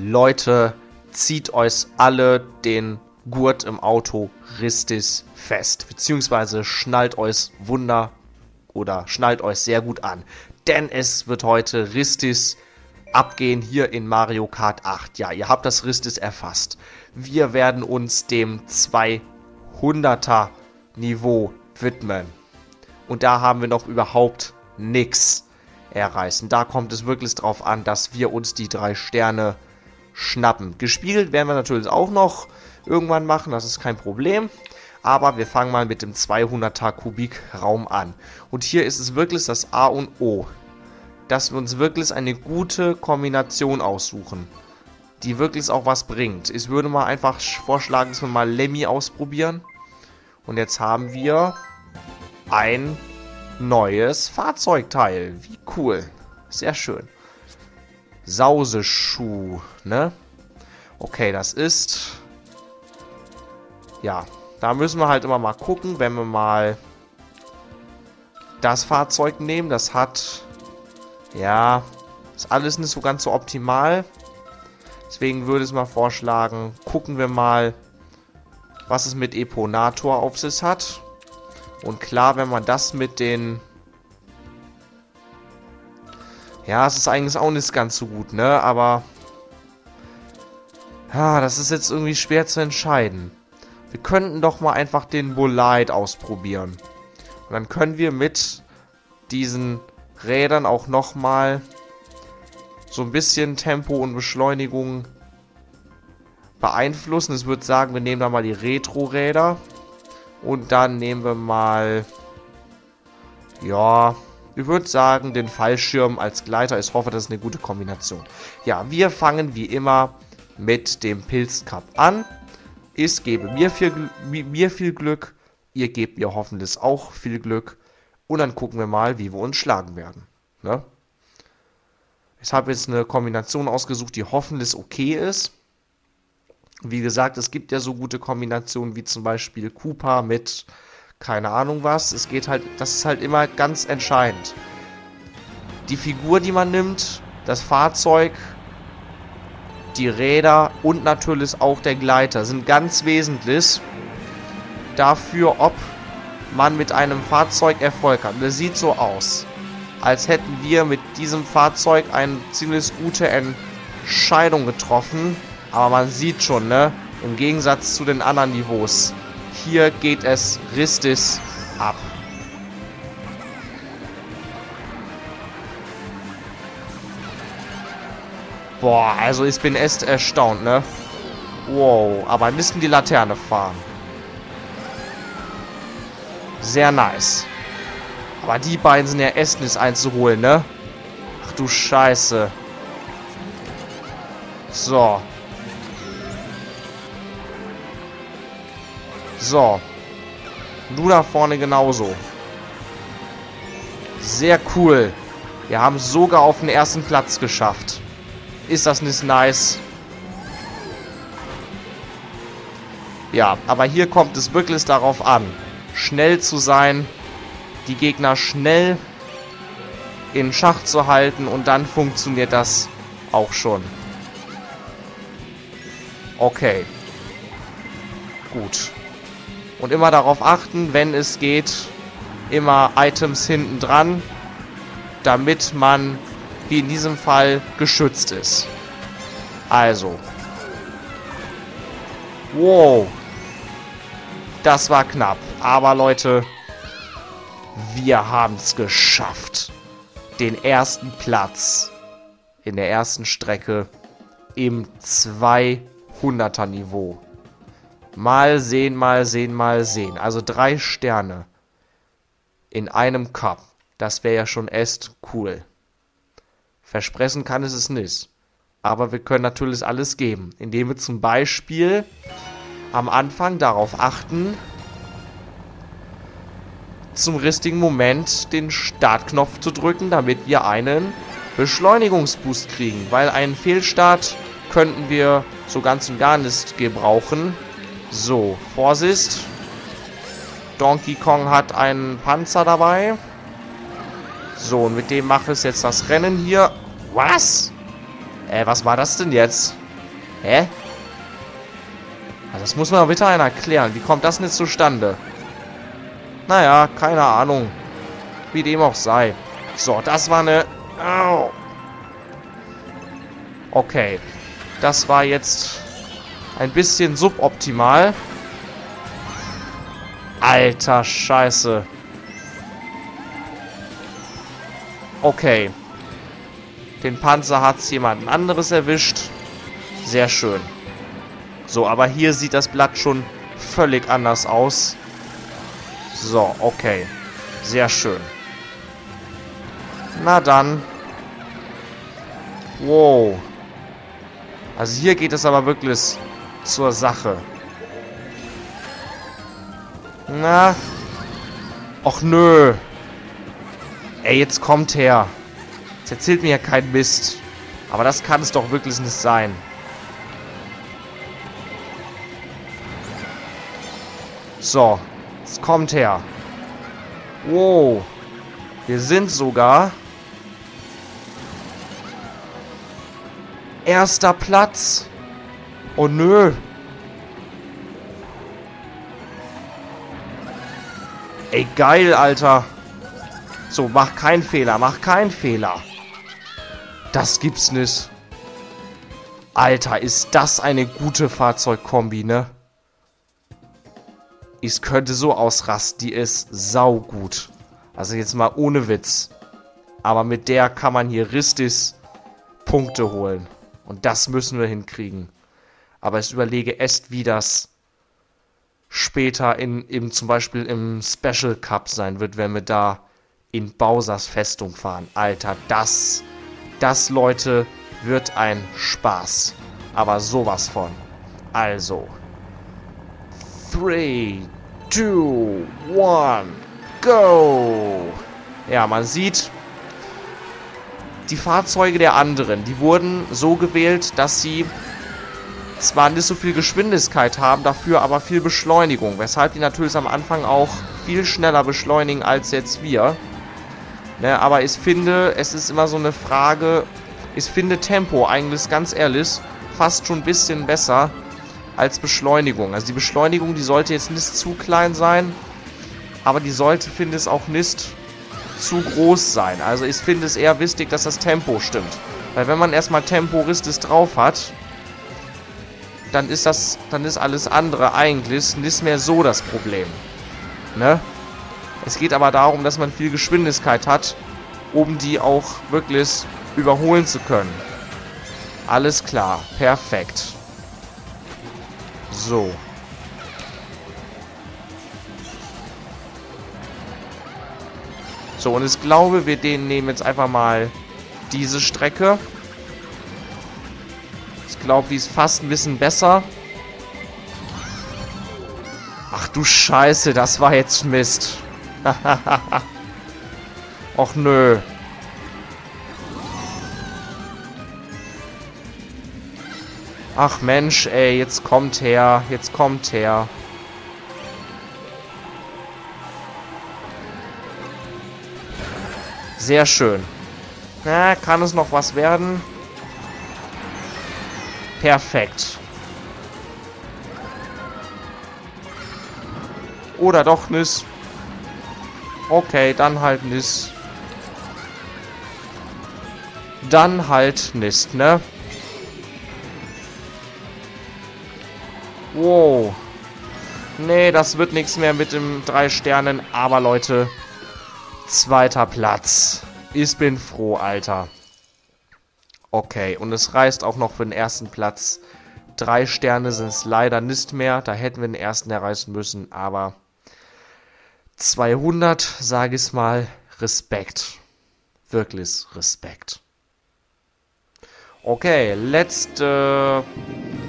Leute, zieht euch alle den Gurt im Auto richtig fest. Beziehungsweise schnallt euch Wunder oder schnallt euch sehr gut an. Denn es wird heute richtig abgehen hier in Mario Kart 8. Ja, ihr habt das richtig erfasst. Wir werden uns dem 200er Niveau widmen. Und da haben wir noch überhaupt nichts erreichen. Da kommt es wirklich drauf an, dass wir uns die drei Sterne schnappen. Gespiegelt werden wir natürlich auch noch irgendwann machen, das ist kein Problem. Aber wir fangen mal mit dem 200er Kubikraum an. Und hier ist es wirklich das A und O, dass wir uns wirklich eine gute Kombination aussuchen, die wirklich auch was bringt. Ich würde mal einfach vorschlagen, dass wir mal Lemmy ausprobieren. Und jetzt haben wir ein neues Fahrzeugteil. Wie cool. Sehr schön. Sauseschuh, ne? Okay, das ist... Ja, da müssen wir halt immer mal gucken, wenn wir mal das Fahrzeug nehmen. Das hat... Ja, ist alles nicht so ganz so optimal. Deswegen würde ich mal vorschlagen, gucken wir mal, was es mit Eponator auf sich hat. Und klar, wenn man das mit den... Ja, es ist eigentlich auch nicht ganz so gut, ne? Aber... Ja, das ist jetzt irgendwie schwer zu entscheiden. Wir könnten doch mal einfach den Bolide ausprobieren. Und dann können wir mit diesen Rädern auch nochmal so ein bisschen Tempo und Beschleunigung beeinflussen. Es würde sagen, wir nehmen da mal die Retro-Räder. Und dann nehmen wir mal... Ja, ich würde sagen, den Fallschirm als Gleiter. Ich hoffe, das ist eine gute Kombination. Ja, wir fangen wie immer mit dem Pilzcup an. Ich gebe mir viel, mir viel Glück. Ihr gebt mir hoffentlich auch viel Glück. Und dann gucken wir mal, wie wir uns schlagen werden. Ne? Ich habe jetzt eine Kombination ausgesucht, die hoffentlich okay ist. Wie gesagt, es gibt ja so gute Kombinationen wie zum Beispiel Cooper mit keine Ahnung was. Es geht halt, das ist halt immer ganz entscheidend. Die Figur, die man nimmt, das Fahrzeug, die Räder und natürlich auch der Gleiter sind ganz wesentlich dafür, ob man mit einem Fahrzeug Erfolg hat. Das sieht so aus, als hätten wir mit diesem Fahrzeug eine ziemlich gute Entscheidung getroffen. Aber man sieht schon, ne? Im Gegensatz zu den anderen Niveaus. Hier geht es richtig ab. Boah, also ich bin echt erstaunt, ne? Wow, aber müssen die Laterne fahren. Sehr nice. Aber die beiden sind ja nicht einzuholen, ne? Ach du Scheiße. So. So. Du da vorne genauso. Sehr cool. Wir haben sogar auf den ersten Platz geschafft. Ist das nicht nice? Ja, aber hier kommt es wirklich darauf an, schnell zu sein, die Gegner schnell in Schach zu halten und dann funktioniert das auch schon. Okay. Gut. Und immer darauf achten, wenn es geht, immer Items hinten dran, damit man, wie in diesem Fall, geschützt ist. Also. Wow. Das war knapp. Aber Leute, wir haben es geschafft. Den ersten Platz in der ersten Strecke im 200er Niveau. Mal sehen, mal sehen, mal sehen. Also drei Sterne in einem Cup. Das wäre ja schon echt cool. Versprechen kann es es nicht. Aber wir können natürlich alles geben. Indem wir zum Beispiel am Anfang darauf achten, zum richtigen Moment den Startknopf zu drücken, damit wir einen Beschleunigungsboost kriegen. Weil einen Fehlstart könnten wir so ganz und gar nicht gebrauchen. So, Vorsicht. Donkey Kong hat einen Panzer dabei. So, und mit dem mache ich jetzt das Rennen hier. Was? Äh, was war das denn jetzt? Hä? Also das muss mir bitte einer erklären. Wie kommt das denn jetzt zustande? Naja, keine Ahnung. Wie dem auch sei. So, das war eine... Au. Okay. Das war jetzt ein bisschen suboptimal. Alter Scheiße. Okay. Den Panzer hat es jemand anderes erwischt. Sehr schön. So, aber hier sieht das Blatt schon völlig anders aus. So, okay. Sehr schön. Na dann. Wow. Also hier geht es aber wirklich zur Sache. Na. Och nö. Ey, jetzt kommt her. Jetzt erzählt mir ja kein Mist. Aber das kann es doch wirklich nicht sein. So. Jetzt kommt her. Wow. Wir sind sogar... Erster Platz. Oh nö. Ey, geil, Alter. So, mach keinen Fehler, mach keinen Fehler. Das gibt's nicht. Alter, ist das eine gute Fahrzeugkombi, ne? Ich könnte so ausrasten, die ist saugut. Also jetzt mal ohne Witz. Aber mit der kann man hier richtig Punkte holen. Und das müssen wir hinkriegen. Aber ich überlege erst, wie das später in, eben zum Beispiel im Special Cup sein wird, wenn wir da in Bowsers Festung fahren. Alter, das, das, Leute, wird ein Spaß. Aber sowas von. Also. 3, 2, 1, go! Ja, man sieht, die Fahrzeuge der anderen, die wurden so gewählt, dass sie zwar nicht so viel Geschwindigkeit haben, dafür aber viel Beschleunigung. Weshalb die natürlich am Anfang auch viel schneller beschleunigen als jetzt wir. Ne, aber ich finde, es ist immer so eine Frage, ich finde Tempo eigentlich ganz ehrlich fast schon ein bisschen besser als Beschleunigung. Also die Beschleunigung, die sollte jetzt nicht zu klein sein, aber die sollte, finde ich, auch nicht zu groß sein. Also ich finde es eher wichtig, dass das Tempo stimmt. Weil wenn man erstmal Temporistis drauf hat, dann ist das, dann ist alles andere eigentlich nicht mehr so das Problem. Ne? Es geht aber darum, dass man viel Geschwindigkeit hat, um die auch wirklich überholen zu können. Alles klar, perfekt. So. So, und ich glaube, wir nehmen jetzt einfach mal diese Strecke. Ich glaube, die ist fast ein bisschen besser. Ach du Scheiße, das war jetzt Mist. Och nö. Ach Mensch, ey, jetzt kommt her, jetzt kommt her. Sehr schön. Na, kann es noch was werden? Perfekt. Oder doch nicht. Okay, dann halt nicht. Dann halt nicht, ne? Wow. Nee, das wird nichts mehr mit dem drei Sternen. Aber Leute, zweiter Platz. Ich bin froh, Alter. Okay, und es reißt auch noch für den ersten Platz. Drei Sterne sind es leider nicht mehr. Da hätten wir den ersten erreichen müssen, aber 200, sage ich mal, Respekt. Wirklich Respekt. Okay, letzte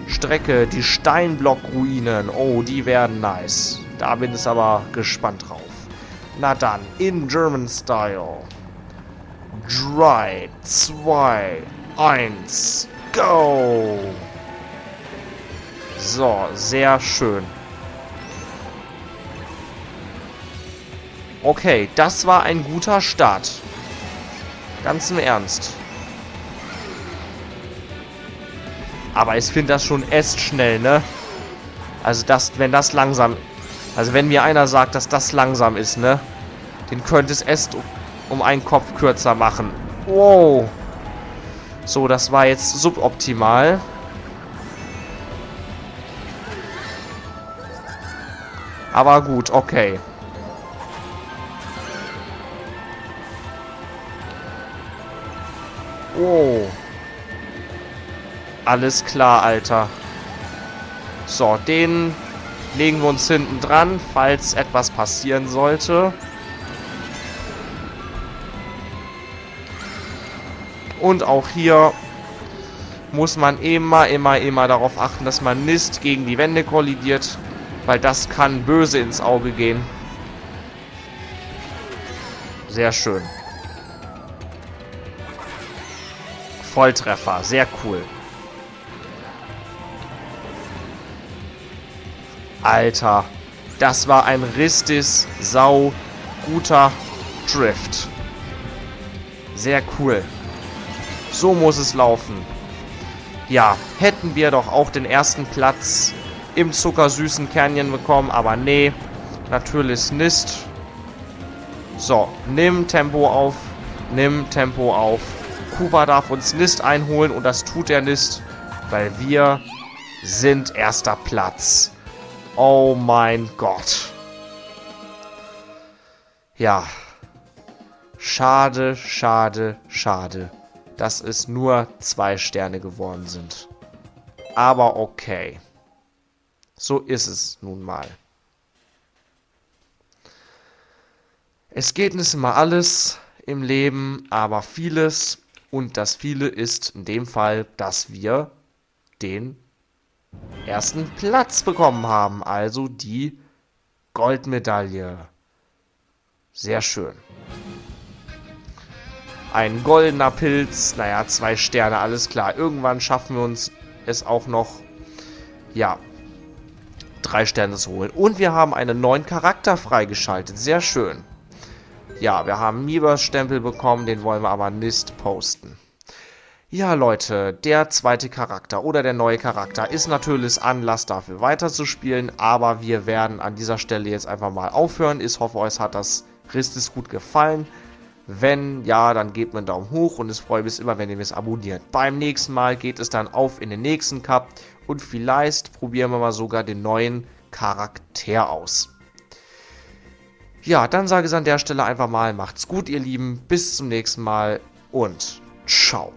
Strecke, die Steinblock-Ruinen. Oh, die werden nice. Da bin ich aber gespannt drauf. Na dann, in German Style. 3, 2, 1, go! So, sehr schön. Okay, das war ein guter Start. Ganz im Ernst. Aber ich finde das schon echt schnell, ne? Also das, wenn das langsam... Also wenn mir einer sagt, dass das langsam ist, ne? Den könnte es erst um einen Kopf kürzer machen. Wow. So, das war jetzt suboptimal. Aber gut, okay. Oh. Alles klar, Alter. So, den legen wir uns hinten dran, falls etwas passieren sollte. Und auch hier muss man immer, immer, immer darauf achten, dass man nicht gegen die Wände kollidiert, weil das kann böse ins Auge gehen. Sehr schön. Volltreffer, sehr cool. Alter, das war ein ristis, sau, guter Drift. Sehr cool. So muss es laufen. Ja, hätten wir doch auch den ersten Platz im zuckersüßen Canyon bekommen, aber nee, natürlich nicht. So, nimm Tempo auf, nimm Tempo auf. Cooper darf uns nicht einholen und das tut er nicht, weil wir sind erster Platz. Oh mein Gott. Ja. Schade, schade, schade, dass es nur zwei Sterne geworden sind. Aber okay. So ist es nun mal. Es geht nicht immer alles im Leben, aber vieles. Und das viele ist in dem Fall, dass wir den ersten Platz bekommen haben. Also die Goldmedaille. Sehr schön. Ein goldener Pilz. Naja, zwei Sterne, alles klar. Irgendwann schaffen wir uns es auch noch, ja, drei Sterne zu holen. Und wir haben einen neuen Charakter freigeschaltet. Sehr schön. Ja, wir haben Miebers-Stempel bekommen. Den wollen wir aber nicht posten. Ja, Leute, der zweite Charakter oder der neue Charakter ist natürlich Anlass dafür weiterzuspielen, aber wir werden an dieser Stelle jetzt einfach mal aufhören. Ich hoffe, euch hat das richtig gut gefallen. Wenn ja, dann gebt mir einen Daumen hoch und es freue mich immer, wenn ihr mich abonniert. Beim nächsten Mal geht es dann auf in den nächsten Cup und vielleicht probieren wir mal sogar den neuen Charakter aus. Ja, dann sage ich an der Stelle einfach mal, macht's gut, ihr Lieben, bis zum nächsten Mal und ciao.